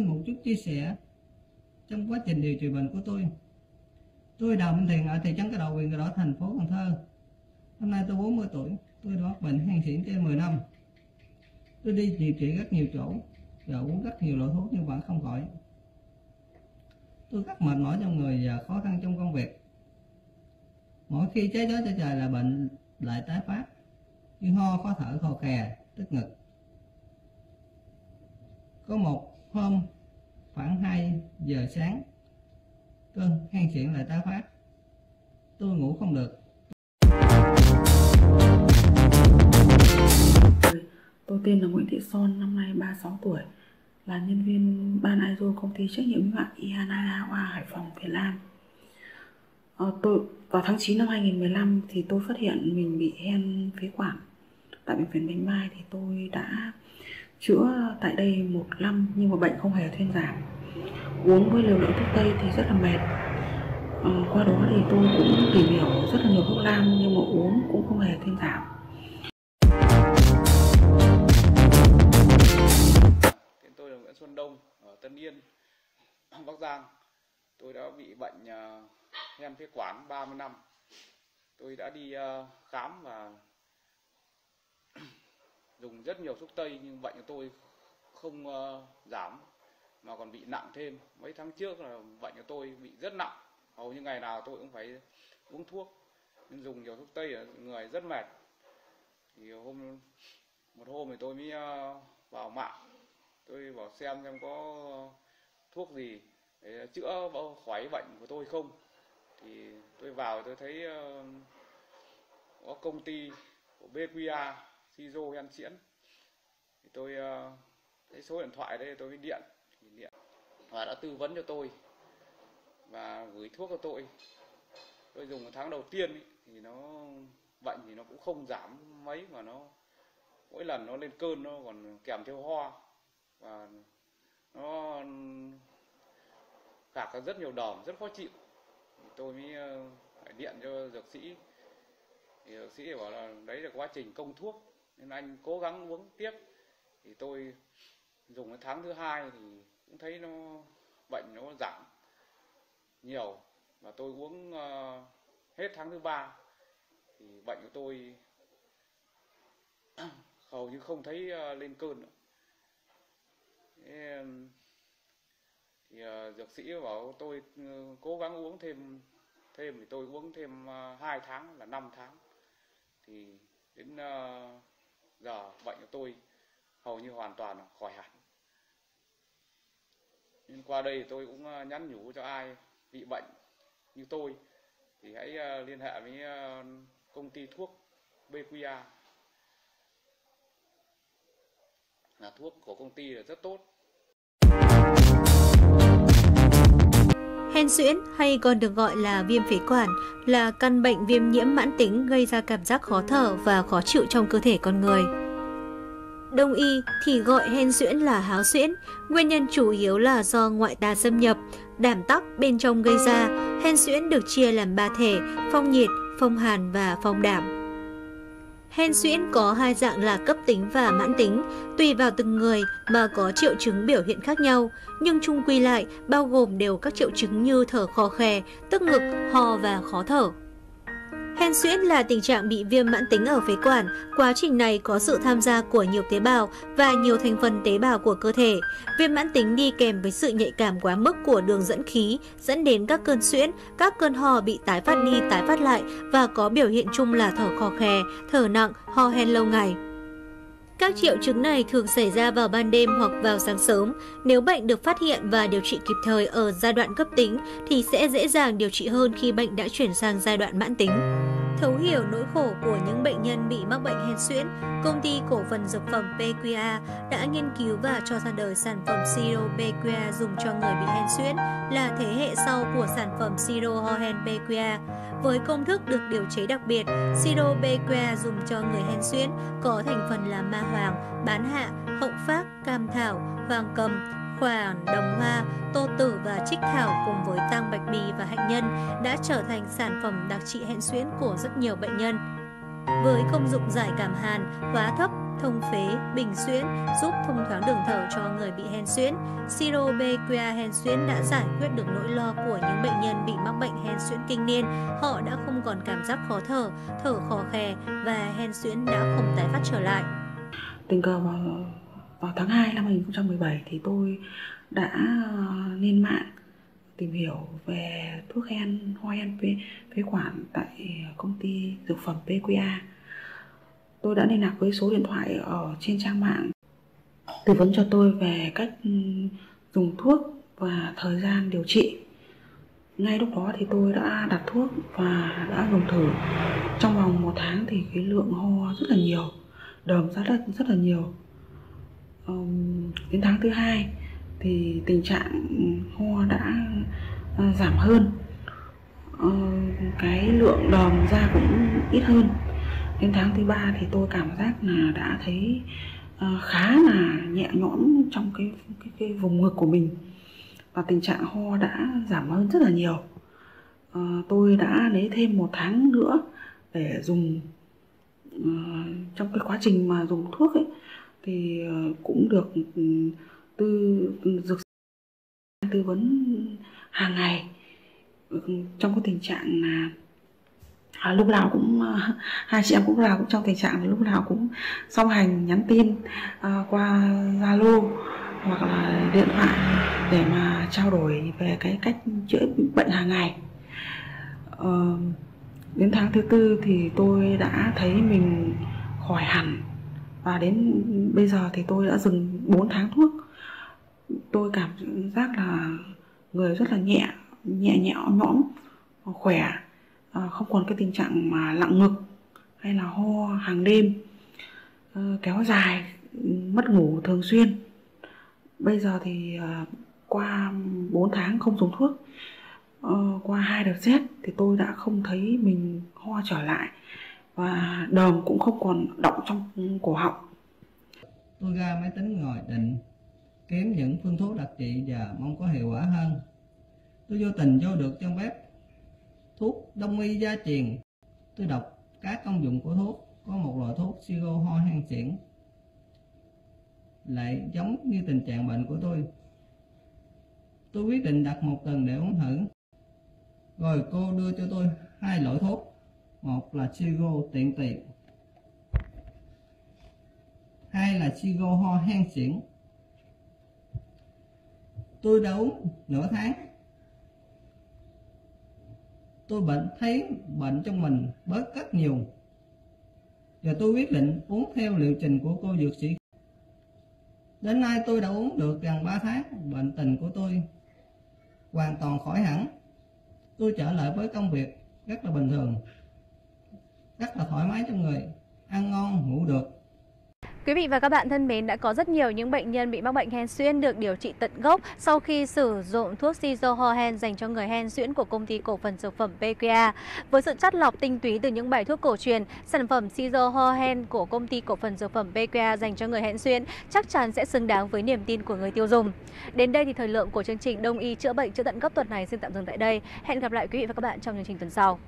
xin một chút chia sẻ trong quá trình điều trị bệnh của tôi. Tôi đầu bệnh thiền ở thị trấn Cái Đầu, huyện Cờ Đỏ, thành phố Cần Thơ. Hôm nay tôi 40 tuổi, tôi đã mắc bệnh hen suyễn trên 10 năm. Tôi đi điều trị rất nhiều chỗ và uống rất nhiều loại thuốc nhưng vẫn không khỏi. Tôi rất mệt mỏi trong người và khó khăn trong công việc. Mỗi khi cháy đó cho trời là bệnh lại tái phát, như ho, khó thở, khò khè, tức ngực. Có một hôm khoảng 2 giờ sáng, cơn hen suyễn lại tái phát. Tôi ngủ không được, Tôi tên là Nguyễn Thị Son, năm nay 36 tuổi, là nhân viên ban ISO công ty trách nhiệm hữu hạn Ihana Hoa Hải Phòng, Việt Nam. à, tôi vào tháng 9 năm 2015 thì tôi phát hiện mình bị hen phế quản. Tại bệnh viện Bạch Mai thì tôi đã chữa tại đây một năm nhưng mà bệnh không hề thuyên giảm. Uống với liều lượng thuốc tây thì rất là mệt. À, qua đó thì tôi cũng tìm hiểu rất là nhiều thuốc nam nhưng mà uống cũng không hề thuyên giảm. Tôi là Nguyễn Xuân Đông ở Tân Yên, Bắc Giang. Tôi đã bị bệnh uh, hen phế quản 30 năm. Tôi đã đi uh, khám và dùng rất nhiều thuốc tây nhưng bệnh của tôi không uh, giảm mà còn bị nặng thêm. Mấy tháng trước là bệnh của tôi bị rất nặng, hầu như ngày nào tôi cũng phải uống thuốc. Nhưng dùng nhiều thuốc tây người rất mệt. Thì hôm một hôm thì tôi mới ờ, vào mạng tôi bảo xem xem có thuốc gì để chữa khỏi bệnh của tôi không thì tôi vào tôi thấy ờ, có công ty của BQA Shizu Hen Xiễn thì tôi ờ, thấy số điện thoại đây tôi mới điện. Điện và đã tư vấn cho tôi và gửi thuốc cho tôi. Tôi dùng một tháng đầu tiên ý, thì nó bệnh thì nó cũng không giảm mấy mà nó mỗi lần nó lên cơn nó còn kèm theo ho. Và nó gạt ra rất nhiều đờm rất khó chịu. Thì tôi mới ờ, phải điện cho dược sĩ. Thì dược sĩ bảo là đấy là quá trình công thuốc nên anh cố gắng uống tiếp. Thì tôi dùng cái tháng thứ hai thì cũng thấy nó bệnh nó giảm nhiều. Và tôi uống uh, hết tháng thứ ba thì bệnh của tôi hầu như không thấy uh, lên cơn nữa. Thế, thì uh, dược sĩ bảo tôi uh, cố gắng uống thêm thêm thì tôi uống thêm uh, 2 tháng là 5 tháng. Thì đến uh, giờ bệnh của tôi hầu như hoàn toàn khỏi hẳn. Nhưng qua đây tôi cũng ờ, nhắn nhủ cho ai bị bệnh như tôi thì hãy ờ, liên hệ với ờ, công ty thuốc BQA là thuốc của công ty là rất tốt. Hen suyễn hay còn được gọi là viêm phế quản là căn bệnh viêm nhiễm mãn tính gây ra cảm giác khó thở và khó chịu trong cơ thể con người. Đông y thì gọi hen suyễn là háo suyễn, nguyên nhân chủ yếu là do ngoại tà xâm nhập, đảm tóc bên trong gây ra. Hen suyễn được chia làm ba thể, phong nhiệt, phong hàn và phong đảm. Hen suyễn có hai dạng là cấp tính và mãn tính, tùy vào từng người mà có triệu chứng biểu hiện khác nhau, nhưng chung quy lại bao gồm đều các triệu chứng như thở khò khè, tức ngực, ho và khó thở. Hen suyễn là tình trạng bị viêm mãn tính ở phế quản. Quá trình này có sự tham gia của nhiều tế bào và nhiều thành phần tế bào của cơ thể. Viêm mãn tính đi kèm với sự nhạy cảm quá mức của đường dẫn khí, dẫn đến các cơn suyễn, các cơn ho bị tái phát đi tái phát lại và có biểu hiện chung là thở khò khè, thở nặng, ho hen lâu ngày. Các triệu chứng này thường xảy ra vào ban đêm hoặc vào sáng sớm. Nếu bệnh được phát hiện và điều trị kịp thời ở giai đoạn cấp tính thì sẽ dễ dàng điều trị hơn khi bệnh đã chuyển sang giai đoạn mãn tính. Thấu hiểu nỗi khổ của những bệnh nhân bị mắc bệnh hen suyễn, công ty cổ phần dược phẩm PQA đã nghiên cứu và cho ra đời sản phẩm siro PQA dùng cho người bị hen suyễn là thế hệ sau của sản phẩm siro ho hen PQA. Với công thức được điều chế đặc biệt, siro PQA dùng cho người hen suyễn có thành phần là ma hoàng, bán hạ, hậu phát, cam thảo, hoàng cầm, khoản, đồng hoa, tô tử trích thảo cùng với tăng bạch bì và hạnh nhân đã trở thành sản phẩm đặc trị hẹn xuyễn của rất nhiều bệnh nhân. Với công dụng giải cảm hàn, hóa thấp, thông phế, bình xuyễn, giúp thông thoáng đường thở cho người bị hen suyễn. Siro BQA hen suyễn đã giải quyết được nỗi lo của những bệnh nhân bị mắc bệnh hen suyễn kinh niên. Họ đã không còn cảm giác khó thở, thở khò khè và hen suyễn đã không tái phát trở lại. Tình cờ vào vào tháng 2 năm 2017 thì tôi đã ờ, lên mạng tìm hiểu về thuốc hen hoa hen phế, phế quản tại công ty dược phẩm PQA. Tôi đã liên lạc với số điện thoại ở trên trang mạng tư vấn cho tôi về cách ừ, dùng thuốc và thời gian điều trị. Ngay lúc đó thì tôi đã đặt thuốc và đã dùng thử. Trong vòng một tháng thì cái lượng ho rất là nhiều, đờm ra rất rất là nhiều. Đến tháng thứ hai thì tình trạng ho đã ờ, giảm hơn. Ờ, cái lượng đờm ra cũng ít hơn. Đến tháng thứ ba thì tôi cảm giác là đã thấy ờ, khá là nhẹ nhõm trong cái, cái cái vùng ngực của mình. Và tình trạng ho đã giảm hơn rất là nhiều. Tôi đã lấy thêm một tháng nữa để dùng uh, trong cái quá trình mà dùng thuốc ấy thì cũng được ừ, tư ừ, dược tư vấn hàng ngày. Ừ, trong cái tình trạng là à, lúc nào cũng à, hai chị em cũng là cũng trong tình trạng là lúc nào cũng song hành nhắn tin à, qua zalo hoặc là điện thoại để mà trao đổi về cái cách chữa bệnh hàng ngày. À, đến tháng thứ tư thì tôi đã thấy mình khỏi hẳn và đến bây giờ thì tôi đã dừng 4 tháng thuốc tôi cảm giác là người rất là nhẹ nhẹ nhõm nhõm, khỏe à, không còn cái tình trạng mà lặng ngực hay là ho hàng đêm ờ, kéo dài, mất ngủ thường xuyên. Bây giờ thì à, qua 4 tháng không dùng thuốc ờ, qua hai đợt rét thì tôi đã không thấy mình ho trở lại và đờm cũng không còn động trong cổ họng. Tôi ra máy tính ngồi định kiếm những phương thuốc đặc trị và mong có hiệu quả hơn. Tôi vô tình vô được trong web thuốc đông y gia truyền. Tôi đọc các công dụng của thuốc có một loại thuốc siro ho hen xiển lại giống như tình trạng bệnh của tôi. Tôi quyết định đặt một tuần để uống thử. Rồi cô đưa cho tôi hai loại thuốc. Một là siro tiện tiện, hai là siro ho hen xiển tôi đã uống nửa tháng. Tôi bệnh, thấy bệnh trong mình bớt rất nhiều. Và tôi quyết định uống theo liệu trình của cô dược sĩ. Đến nay tôi đã uống được gần 3 tháng, bệnh tình của tôi hoàn toàn khỏi hẳn. Tôi trở lại với công việc rất là bình thường, rất là thoải mái trong người, ăn ngon, ngủ được. Quý vị và các bạn thân mến, đã có rất nhiều những bệnh nhân bị mắc bệnh hen suyễn được điều trị tận gốc sau khi sử dụng thuốc Sizohohen Ho Hen dành cho người hen suyễn của công ty cổ phần dược phẩm PQA. Với sự chắt lọc tinh túy từ những bài thuốc cổ truyền, sản phẩm Sizohohen Ho Hen của công ty cổ phần dược phẩm PQA dành cho người hen suyễn chắc chắn sẽ xứng đáng với niềm tin của người tiêu dùng. Đến đây thì thời lượng của chương trình Đông y chữa bệnh chữa tận gốc tuần này xin tạm dừng tại đây. Hẹn gặp lại quý vị và các bạn trong chương trình tuần sau.